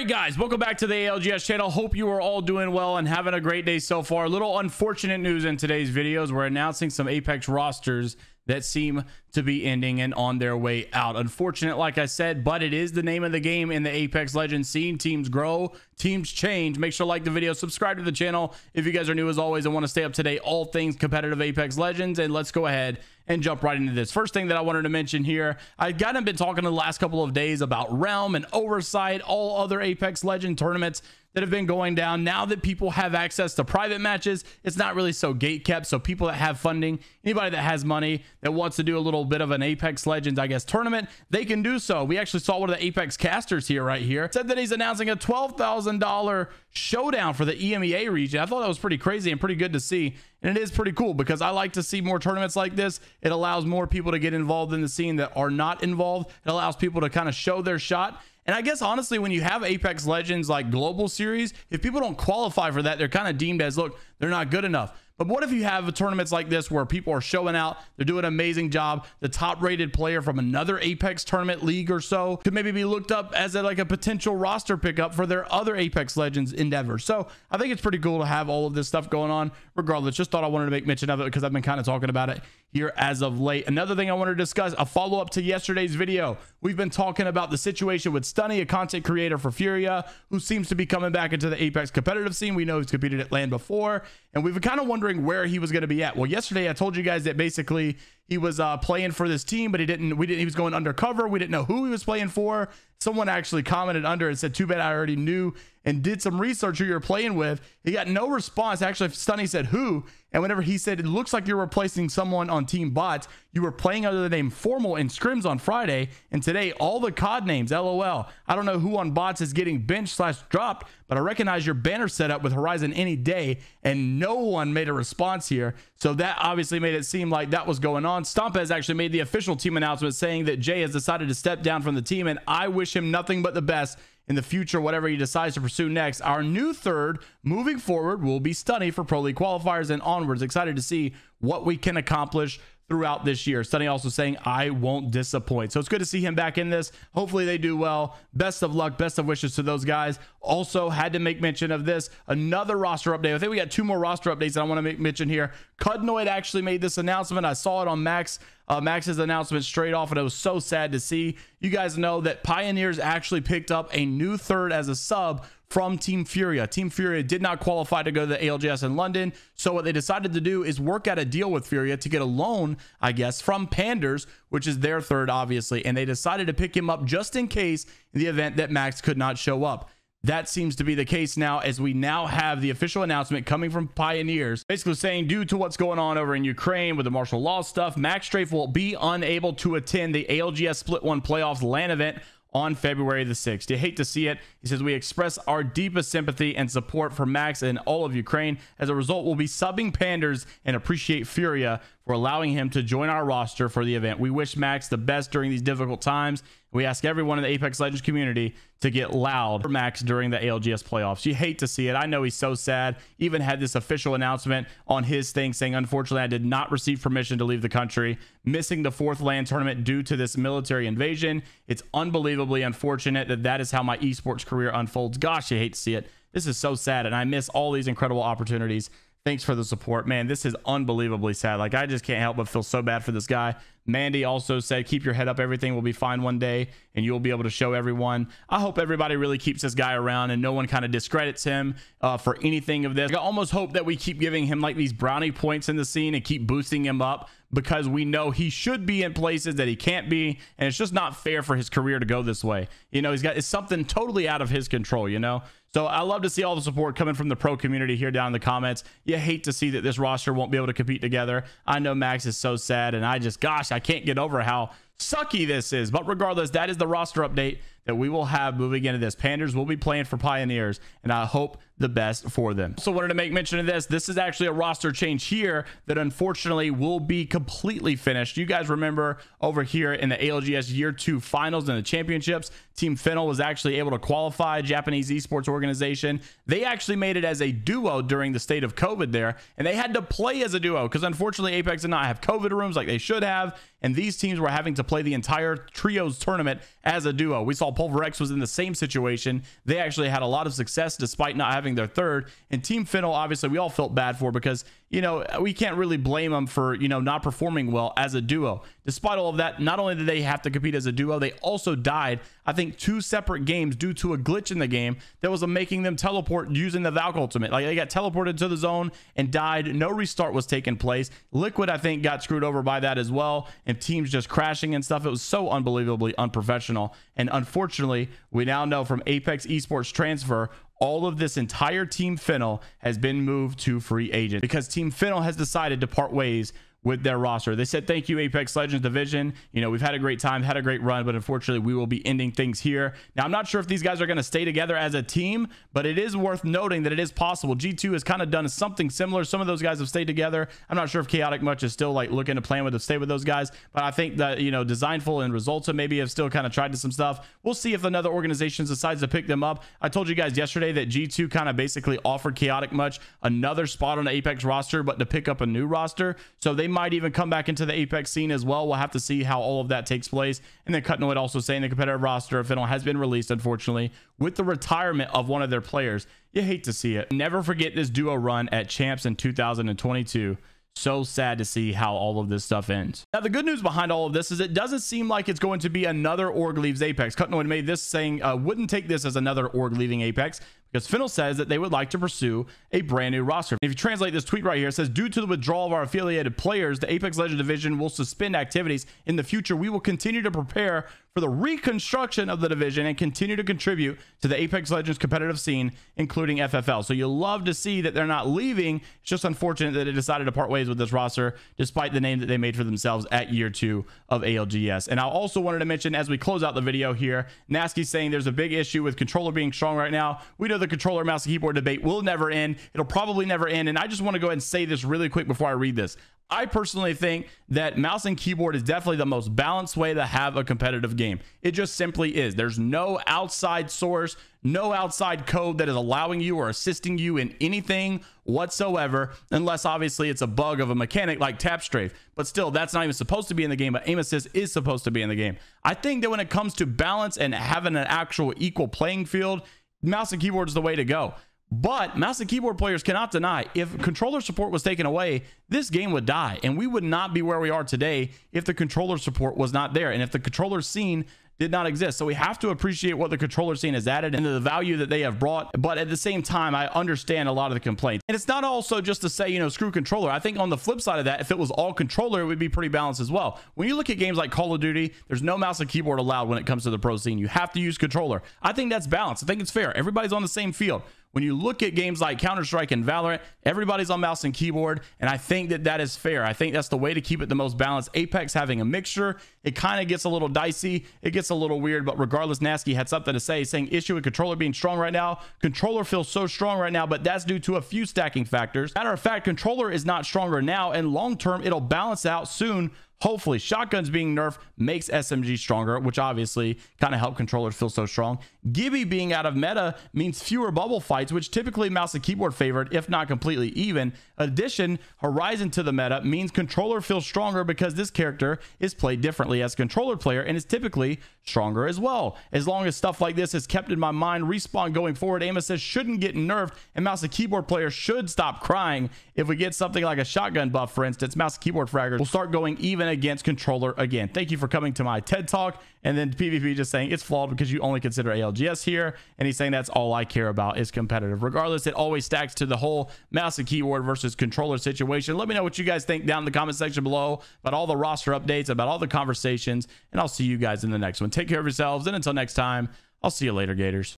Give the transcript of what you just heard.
right, guys, welcome back to the ALGS channel. Hope you are all doing well and having a great day so far. A little unfortunate news in today's videos. We're announcing some Apex rosters that seem to be ending and on their way out. Unfortunate, like I said, but it is the name of the game in the Apex Legends scene. Teams grow, teams change. Make sure to like the video, subscribe to the channel if you guys are new as always and want to stay up to date all things competitive Apex Legends. And let's go ahead and jump right into this. First thing that I wanted to mention here, I've kind of been talking the last couple of days about Realm and Oversight, all other Apex Legend tournaments that have been going down. Now that people have access to private matches, it's not really so gate kept. So people that have funding, anybody that has money that wants to do a little bit of an Apex Legends, I guess, tournament, they can do so. We actually saw one of the Apex casters here right here said that he's announcing a $12,000 showdown for the EMEA region. I thought that was pretty crazy and pretty good to see. And it is pretty cool because I like to see more tournaments like this. It allows more people to get involved in the scene that are not involved. It allows people to kind of show their shot and I guess honestly, when you have Apex Legends like global series, if people don't qualify for that, they're kind of deemed as look, they're not good enough. But what if you have tournaments like this where people are showing out, they're doing an amazing job. The top rated player from another Apex tournament league or so could maybe be looked up as a, like a potential roster pickup for their other Apex Legends endeavors. So I think it's pretty cool to have all of this stuff going on. Regardless, just thought I wanted to make mention of it because I've been kind of talking about it here as of late. Another thing I want to discuss, a follow up to yesterday's video. We've been talking about the situation with Stunny, a content creator for Furia, who seems to be coming back into the Apex competitive scene. We know he's competed at LAN before, and we've been kind of wondering where he was going to be at. Well, yesterday I told you guys that basically he was uh, playing for this team, but he didn't. We didn't. He was going undercover. We didn't know who he was playing for. Someone actually commented under and said, "Too bad I already knew and did some research who you're playing with." He got no response. Actually, Stunny said who, and whenever he said it looks like you're replacing someone on Team Bots, you were playing under the name Formal in scrims on Friday, and today all the COD names. LOL. I don't know who on Bots is getting benched slash dropped, but I recognize your banner setup with Horizon any day, and no one made a response here. So that obviously made it seem like that was going on. Stomp has actually made the official team announcement saying that Jay has decided to step down from the team, and I wish him nothing but the best in the future, whatever he decides to pursue next. Our new third moving forward will be Stunny for Pro League qualifiers and onwards. Excited to see what we can accomplish throughout this year. Stunny also saying, I won't disappoint. So it's good to see him back in this. Hopefully they do well. Best of luck. Best of wishes to those guys. Also had to make mention of this. Another roster update. I think we got two more roster updates that I want to make mention here. Cudnoid actually made this announcement. I saw it on Max uh, Max's announcement straight off, and it was so sad to see. You guys know that Pioneers actually picked up a new third as a sub from Team Furia. Team Furia did not qualify to go to the ALGS in London. So what they decided to do is work out a deal with Furia to get a loan, I guess, from Panders, which is their third, obviously. And they decided to pick him up just in case in the event that Max could not show up. That seems to be the case now as we now have the official announcement coming from Pioneers, basically saying due to what's going on over in Ukraine with the martial law stuff, Max Strafe will be unable to attend the ALGS Split 1 Playoffs LAN event on February the 6th. You hate to see it. He says, We express our deepest sympathy and support for Max and all of Ukraine. As a result, we'll be subbing Panders and appreciate Furia for allowing him to join our roster for the event. We wish Max the best during these difficult times. We ask everyone in the Apex Legends community to get loud for Max during the ALGS playoffs. You hate to see it. I know he's so sad. Even had this official announcement on his thing saying, unfortunately, I did not receive permission to leave the country, missing the fourth LAN tournament due to this military invasion. It's unbelievably unfortunate that that is how my esports career unfolds. Gosh, you hate to see it. This is so sad, and I miss all these incredible opportunities. Thanks for the support, man. This is unbelievably sad. Like, I just can't help but feel so bad for this guy. Mande also said, keep your head up. Everything will be fine one day and you'll be able to show everyone. I hope everybody really keeps this guy around and no one kind of discredits him uh, for anything of this. I almost hope that we keep giving him like these brownie points in the scene and keep boosting him up because we know he should be in places that he can't be and it's just not fair for his career to go this way you know he's got it's something totally out of his control you know so i love to see all the support coming from the pro community here down in the comments. You hate to see that this roster won't be able to compete together. I know max is so sad and i just gosh i can't get over how sucky this is. But regardless that is the roster update that we will have moving into this panders will be playing for pioneers and i hope the best for them. So wanted to make mention of this. This is actually a roster change here that unfortunately will be completely finished. You guys remember over here in the ALGS year two finals and the championships, Team Fennel was actually able to qualify Japanese esports organization. They actually made it as a duo during the state of COVID there, and they had to play as a duo because unfortunately Apex did not have COVID rooms like they should have, and these teams were having to play the entire trios tournament as a duo. We saw saw Pulver was in the same situation. They actually had a lot of success despite not having their third. And Team Fennel, obviously, we all felt bad for because you know, we can't really blame them for, you know, not performing well as a duo. Despite all of that, not only did they have to compete as a duo, they also died, I think, two separate games due to a glitch in the game that was making them teleport using the Valk ultimate. Like they got teleported to the zone and died. No restart was taking place. Liquid, I think, got screwed over by that as well. And teams just crashing and stuff. It was so unbelievably unprofessional. And unfortunately, we now know from Apex Esports transfer, all of this entire Team Fennel has been moved to free agent because Team Fennel has decided to part ways with their roster. They said, thank you, Apex Legends Division. You know, we've had a great time, had a great run, but unfortunately, we will be ending things here. Now, I'm not sure if these guys are going to stay together as a team, but it is worth noting that it is possible. G2 has kind of done something similar. Some of those guys have stayed together. I'm not sure if Chaotic Much is still like looking to plan with to stay with those guys, but I think that, you know, Designful and Resulta maybe have still kind of tried to some stuff. We'll see if another organization decides to pick them up. I told you guys yesterday that G2 kind of basically offered Chaotic Much another spot on the Apex roster, but to pick up a new roster. So they might even come back into the Apex scene as well. We'll have to see how all of that takes place. And then Cutnoid also saying the competitive roster of Fennel has been released, unfortunately, with the retirement of one of their players. You hate to see it. Never forget this duo run at Champs in 2022 so sad to see how all of this stuff ends. Now, the good news behind all of this is it doesn't seem like it's going to be another org leaves Apex. Cutnoid made this saying, uh, wouldn't take this as another org leaving Apex because Fennel says that they would like to pursue a brand new roster. If you translate this tweet right here, it says, due to the withdrawal of our affiliated players, the Apex Legends division will suspend activities. In the future, we will continue to prepare for the reconstruction of the division and continue to contribute to the Apex Legends competitive scene, including FFL. So you'll love to see that they're not leaving. It's just unfortunate that they decided to part ways with this roster, despite the name that they made for themselves at year two of ALGS. And I also wanted to mention, as we close out the video here, Gnaske saying there's a big issue with controller being strong right now. We know the controller mouse and keyboard debate will never end. It'll probably never end. And I just want to go ahead and say this really quick before I read this. I personally think that mouse and keyboard is definitely the most balanced way to have a competitive game. It just simply is. There's no outside source, no outside code that is allowing you or assisting you in anything whatsoever, unless obviously it's a bug of a mechanic like tap strafe. But still, that's not even supposed to be in the game, but aim assist is supposed to be in the game. I think that when it comes to balance and having an actual equal playing field, mouse and keyboard is the way to go. But mouse and keyboard players cannot deny if controller support was taken away, this game would die. And we would not be where we are today if the controller support was not there. And if the controller scene did not exist. So we have to appreciate what the controller scene has added and the value that they have brought. But at the same time, I understand a lot of the complaints. And it's not also just to say, you know, screw controller. I think on the flip side of that, if it was all controller, it would be pretty balanced as well. When you look at games like Call of Duty, there's no mouse and keyboard allowed when it comes to the pro scene. You have to use controller. I think that's balanced. I think it's fair. Everybody's on the same field. When you look at games like Counter-Strike and Valorant, everybody's on mouse and keyboard, and I think that that is fair. I think that's the way to keep it the most balanced. Apex having a mixture, it kind of gets a little dicey. It gets a little weird, but regardless, Gnaske had something to say, saying issue with controller being strong right now. Controller feels so strong right now, but that's due to a few stacking factors. Matter of fact, controller is not stronger now, and long term, it'll balance out soon Hopefully, shotguns being nerfed makes SMG stronger, which obviously kind of help controllers feel so strong. Gibby being out of meta means fewer bubble fights, which typically mouse and keyboard favored, if not completely even. Addition, Horizon to the meta means controller feels stronger because this character is played differently as controller player and is typically stronger as well. As long as stuff like this is kept in my mind, respawn going forward, aim assist shouldn't get nerfed, and mouse and keyboard players should stop crying if we get something like a shotgun buff, for instance. Mouse and keyboard fraggers will start going even against controller again. Thank you for coming to my TED Talk. And then PvP just saying it's flawed because you only consider ALGS here. And he's saying that's all I care about is competitive. Regardless, it always stacks to the whole mouse and keyboard versus controller situation. Let me know what you guys think down in the comment section below about all the roster updates, about all the conversations. And I'll see you guys in the next one. Take care of yourselves. And until next time, I'll see you later, Gators.